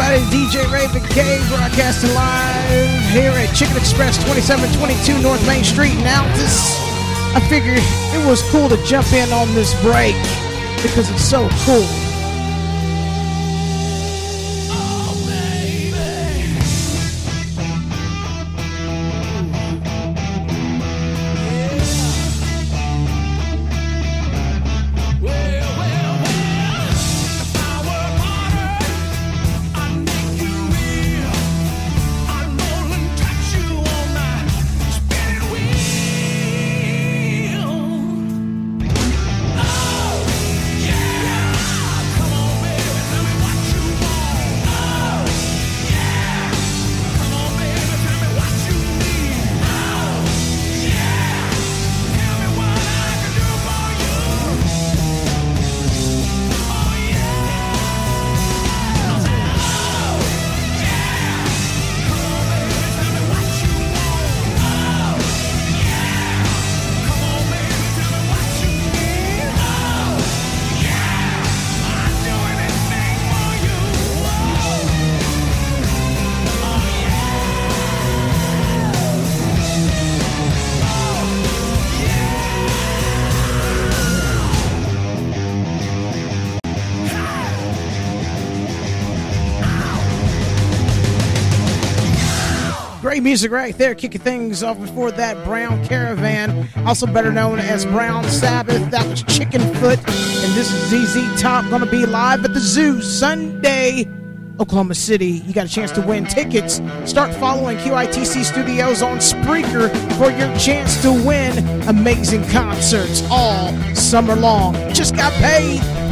Everybody, DJ Raven Cade broadcasting live here at Chicken Express 2722 North Main Street in Altus. I figured it was cool to jump in on this break because it's so cool. Music right there, kicking things off before that Brown Caravan, also better known as Brown Sabbath. That was Chicken Foot, and this is ZZ Top to be live at the zoo Sunday, Oklahoma City. You got a chance to win tickets. Start following QITC Studios on Spreaker for your chance to win amazing concerts all summer long. Just got paid.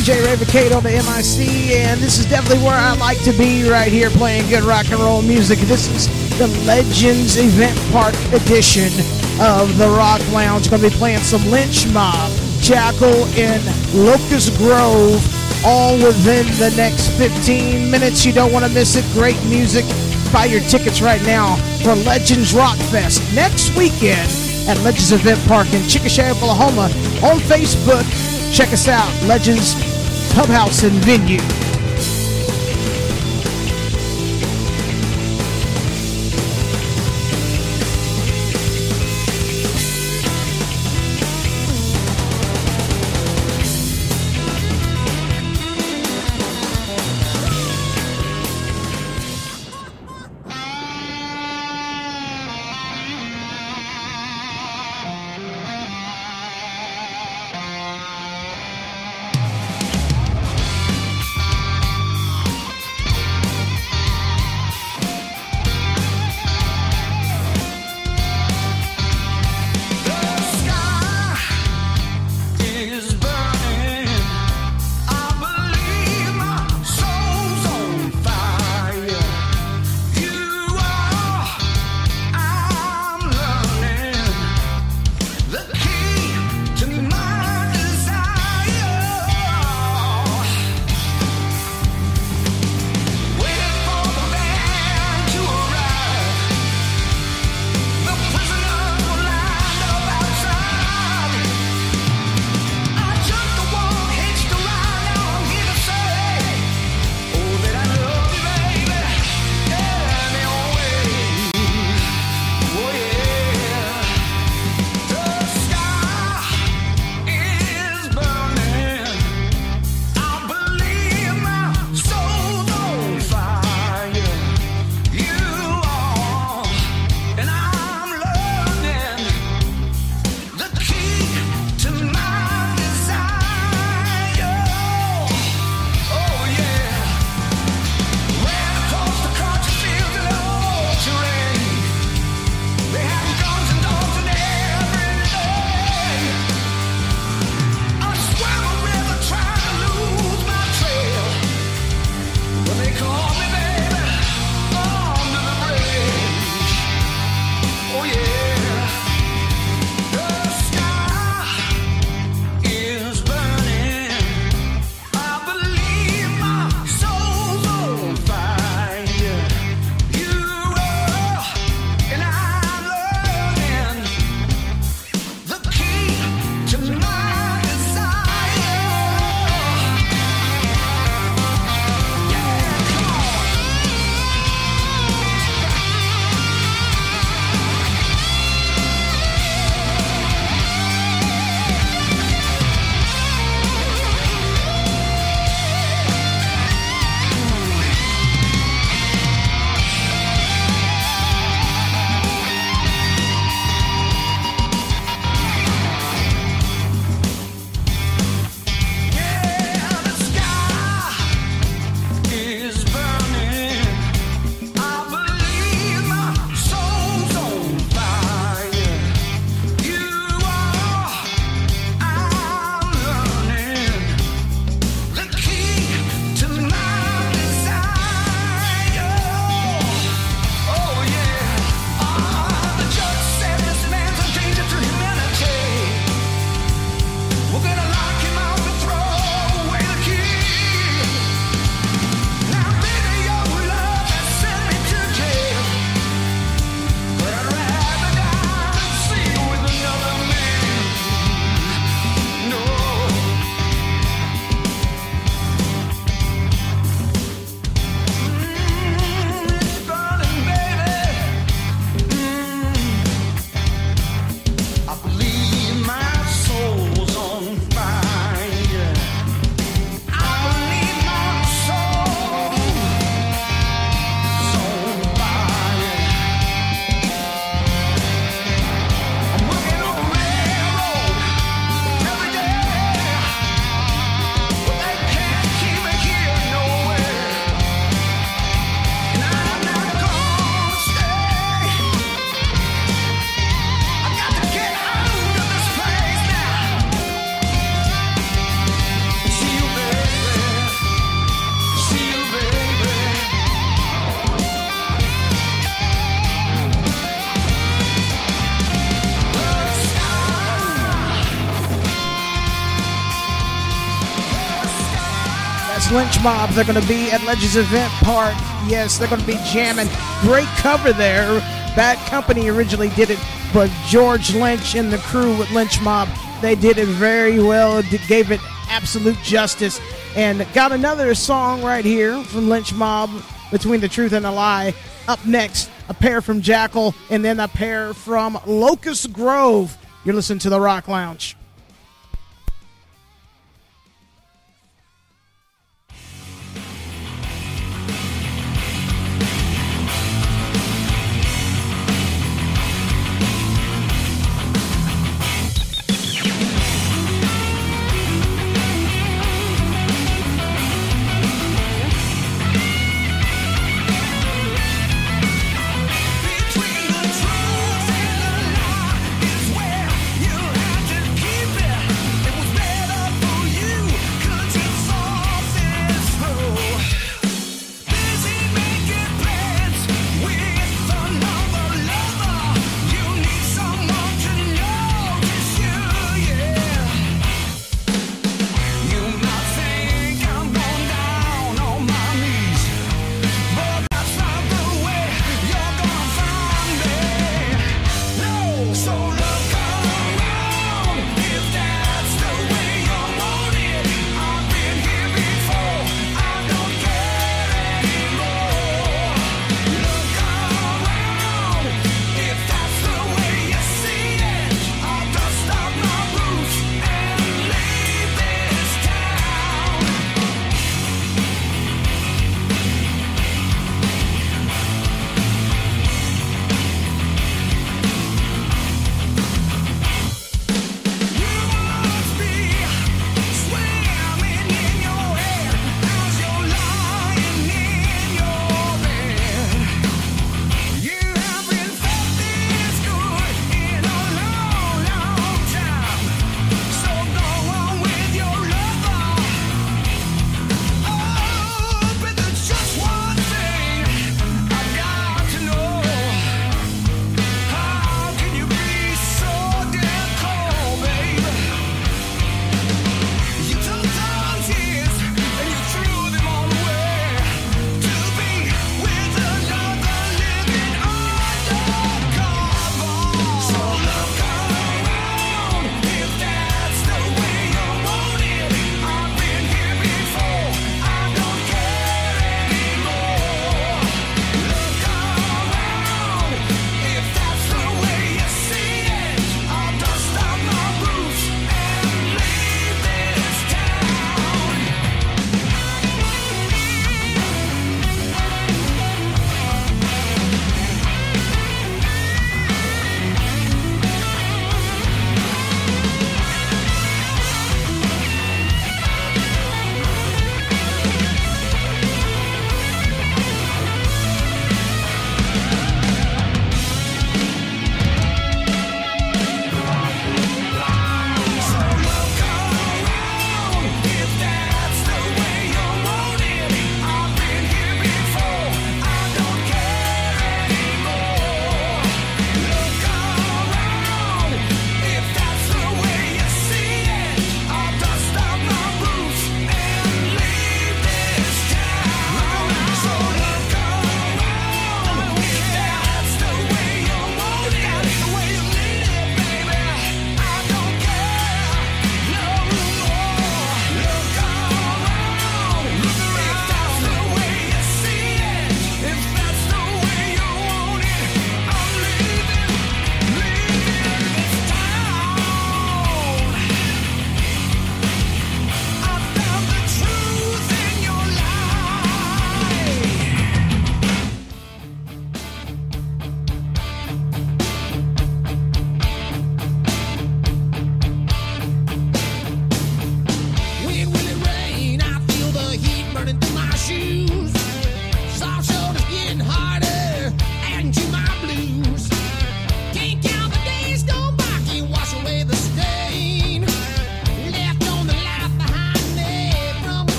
DJ Raven Cade on the MIC, and this is definitely where I like to be right here playing good rock and roll music. This is the Legends Event Park edition of the Rock Lounge. Going to be playing some Lynch Mob, Jackyl, and Locust Grove all within the next 15 minutes. You don't want to miss it. Great music. Buy your tickets right now for Legends Rock Fest next weekend at Legends Event Park in Chickasha, Oklahoma on Facebook. Check us out, Legends Clubhouse and Venue. Lynch Mob. They're going to be at Legends Event Park. Yes, they're going to be jamming. Great cover there. Bad Company originally did it, but George Lynch and the crew with Lynch Mob, they did it very well. Gave it absolute justice. And got another song right here from Lynch Mob, Between the Truth and the Lie. Up next, a pair from Jackyl, and then a pair from Locust Grove. You're listening to the Rock Lounge.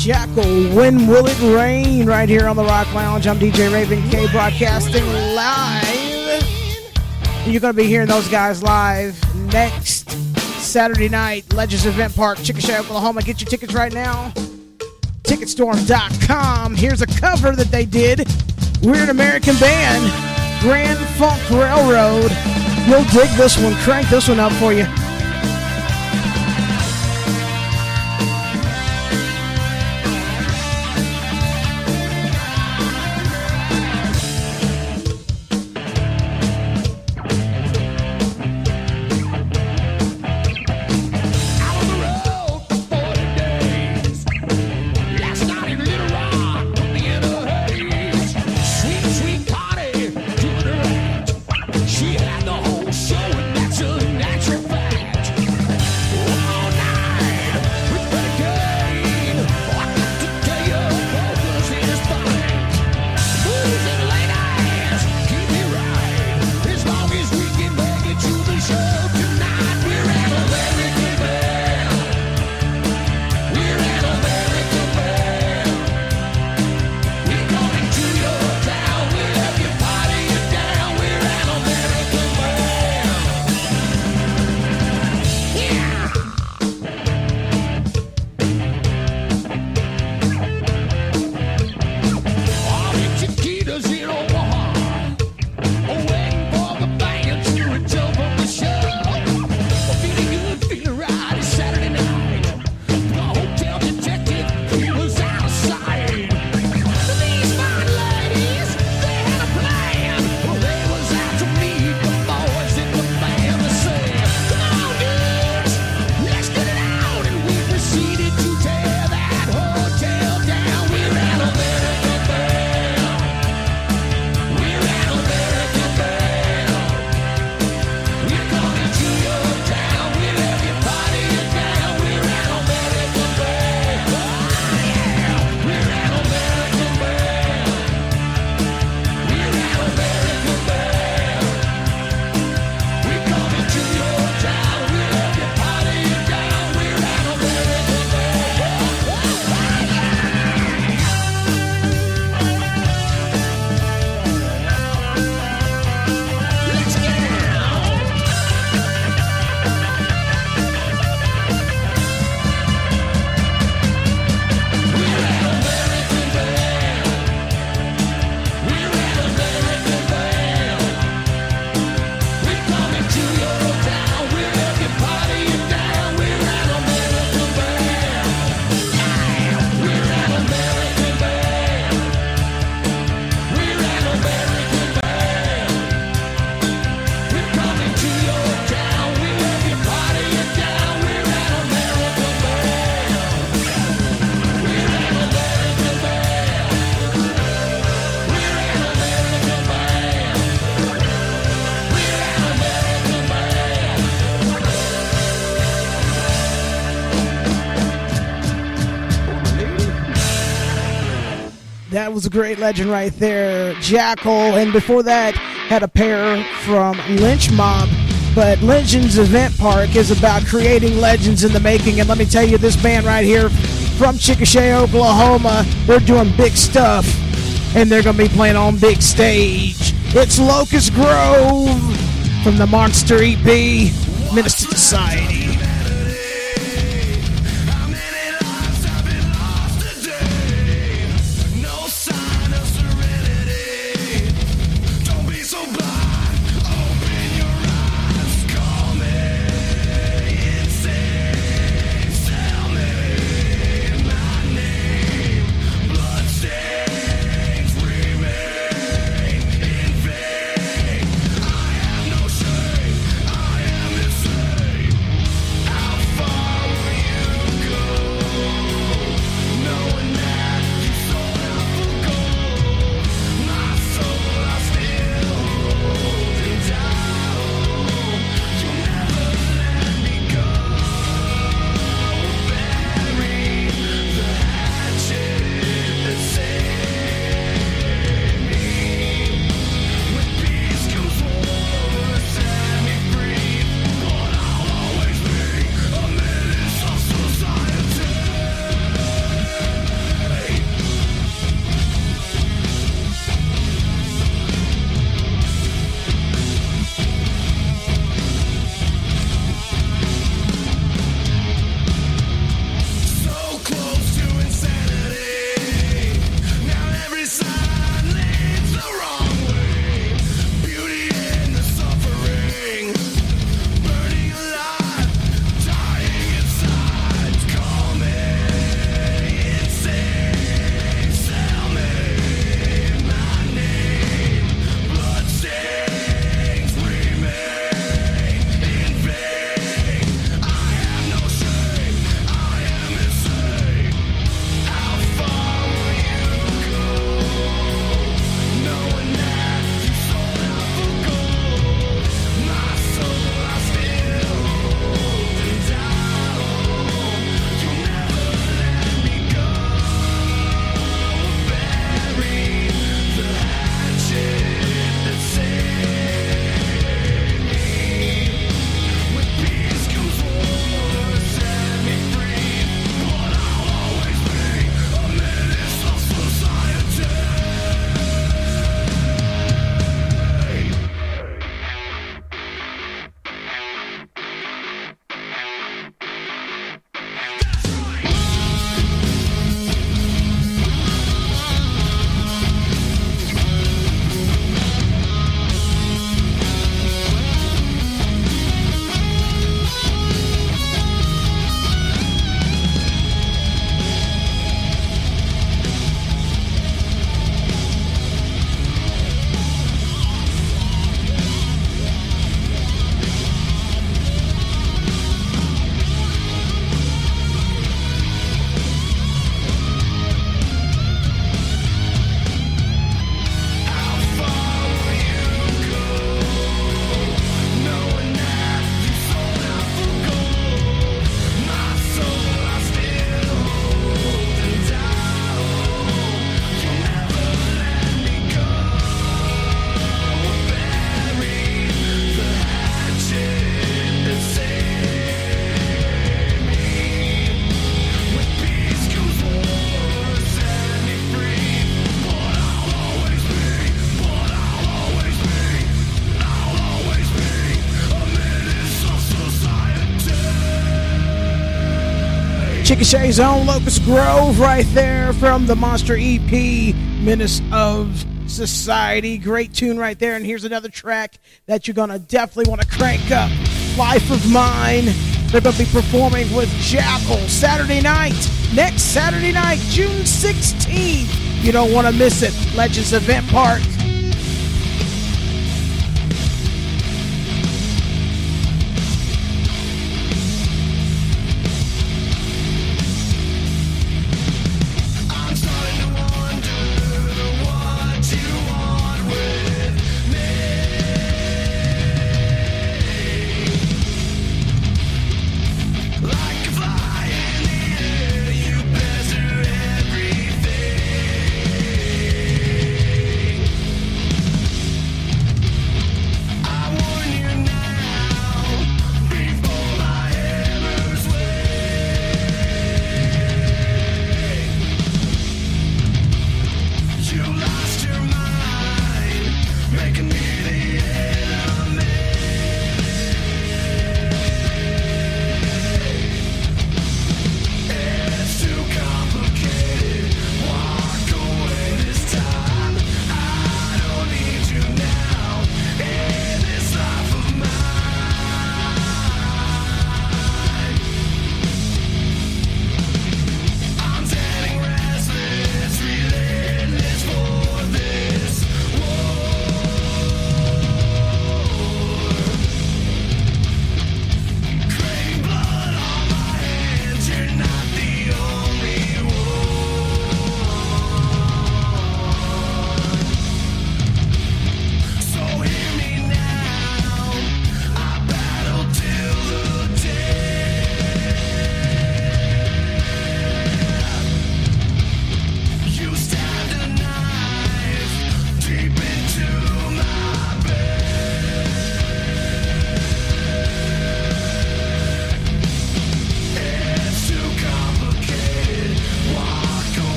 Jackyl, When Will It Rain? Right here on the Rock Lounge. I'm DJ Raven Cade broadcasting live. You're going to be hearing those guys live next Saturday night, Legends Event Park, Chickasha, Oklahoma. Get your tickets right now. Ticketstorm.com. Here's a cover that they did. We're an American band, Grand Funk Railroad. You'll dig this one. Crank this one up for you. Great legend right there, Jackyl. And before that, had a pair from Lynch Mob. But Legends Event Park is about creating legends in the making. And let me tell you, this band right here from Chickasha, Oklahoma, they're doing big stuff. And they're going to be playing on big stage. It's Locust Grove from the Monster EP, Minister Society. Shay's own Locust Grove right there from the Monster EP, Menace of Society. Great tune right there. And here's another track that you're going to definitely want to crank up Life of Mine. They're going to be performing with Jackyl Saturday night, next Saturday night, June 16th. You don't want to miss it. Legends Event Park.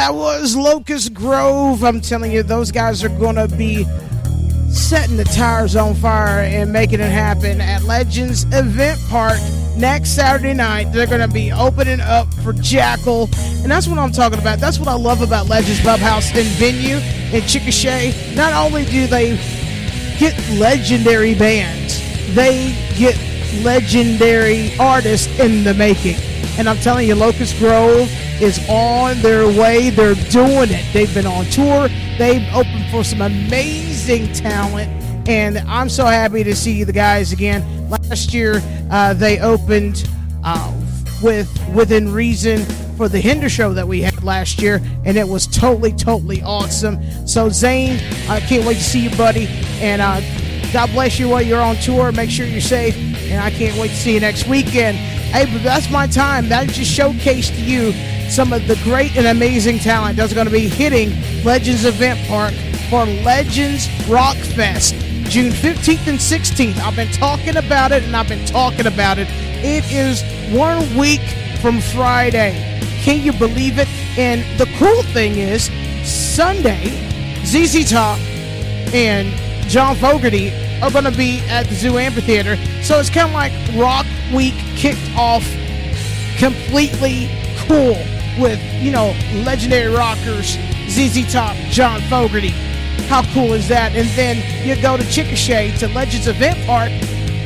That was Locust Grove. I'm telling you, those guys are going to be setting the tires on fire and making it happen at Legends Event Park next Saturday night. They're going to be opening up for Jackyl. And that's what I'm talking about. That's what I love about Legends Pub House and Venue in Chickasha. Not only do they get legendary bands, they get legendary artists in the making. And I'm telling you, Locust Grove is on their way. They're doing it. They've been on tour. They've opened for some amazing talent. And I'm so happy to see the guys again. Last year, uh, they opened uh, with Within Reason for the Hinder show that we had last year, and it was totally, totally awesome. So, Zane, I can't wait to see you, buddy. And uh, God bless you while you're on tour. Make sure you're safe, and I can't wait to see you next weekend. Hey, but that's my time. That just showcased to you some of the great and amazing talent that's going to be hitting Legends Event Park for Legends Rock Fest. June 15th and 16th. I've been talking about it and I've been talking about it. It is one week from Friday. Can you believe it? And the cool thing is, Sunday, ZZ Top and John Fogerty are going to be at the Zoo Amphitheater. So it's kind of like Rock Week kicked off completely cool with, you know, legendary rockers, ZZ Top, John Fogerty. How cool is that? And then you go to Chickasha to Legends Event Park.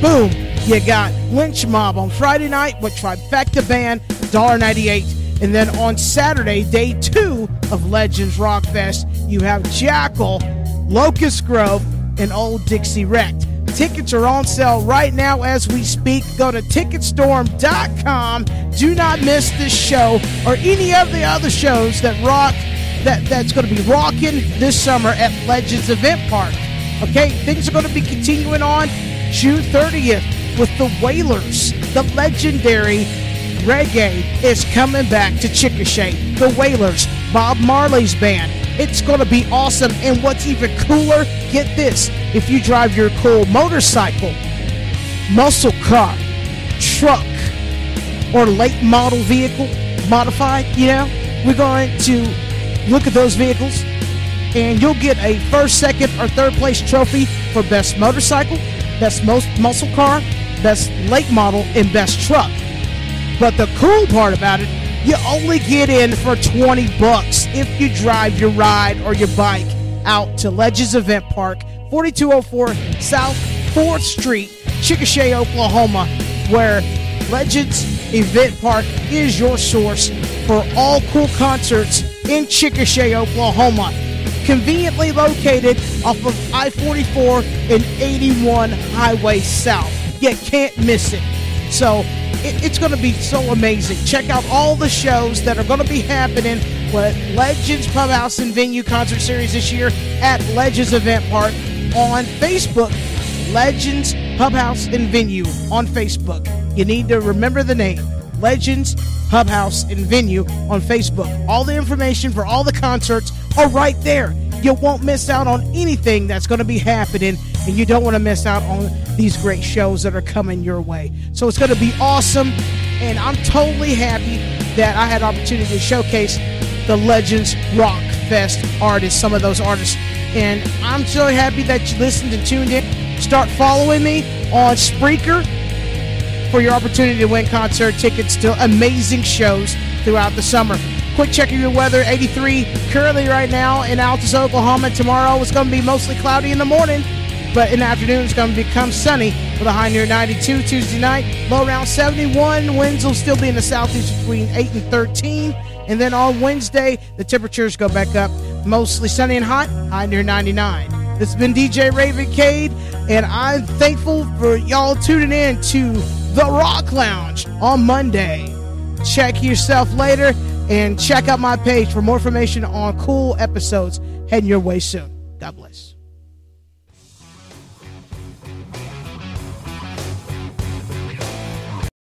Boom, you got Lynch Mob on Friday night with Trifecta Band, $1.98. And then on Saturday, day two of Legends Rock Fest, you have Jackyl, Locust Grove, and Old Dixie Wrecked. Tickets are on sale right now as we speak. Go to ticketstorm.com. Do not miss this show or any of the other shows that rock that, that's going to be rocking this summer at Legends Event Park. Okay, things are going to be continuing on June 30th with the Wailers. The legendary reggae is coming back to Chickasha. The Wailers, Bob Marley's band. It's going to be awesome. And what's even cooler, get this if you drive your cool motorcycle, muscle car, truck, or late model vehicle, modified, you know, we're going to look at those vehicles and you'll get a first, second, or third place trophy for best motorcycle, best most muscle car, best late model, and best truck. But the cool part about it, you only get in for 20 bucks if you drive your ride or your bike out to Legends Event Park, 4204 South 4th Street, Chickasha, Oklahoma, where Legends Event Park is your source for all cool concerts in Chickasha, Oklahoma. Conveniently located off of I 44 and 81 Highway South. You can't miss it. So it, it's going to be so amazing. Check out all the shows that are going to be happening with Legends Pub House and Venue Concert Series this year at Legends Event Park on Facebook. Legends Pub House and Venue on Facebook. You need to remember the name Legends Pub House and Venue on Facebook. All the information for all the concerts are right there. You won't miss out on anything that's going to be happening, and you don't want to miss out on these great shows that are coming your way. So it's going to be awesome, and I'm totally happy that I had opportunity to showcase the Legends Rock Fest artists, some of those artists. And I'm so happy that you listened and tuned in. Start following me on Spreaker for your opportunity to win concert tickets to amazing shows throughout the summer. Quick check of your weather 83 currently right now in Altus, Oklahoma. Tomorrow it's going to be mostly cloudy in the morning, but in the afternoon it's going to become sunny with a high near 92. Tuesday night, low around 71. Winds will still be in the southeast between 8 and 13. And then on Wednesday, the temperatures go back up, mostly sunny and hot, high near 99. This has been DJ Raven Cade, and I'm thankful for y'all tuning in to The Rock Lounge on Monday. Check yourself later and check out my page for more information on cool episodes heading your way soon. God bless.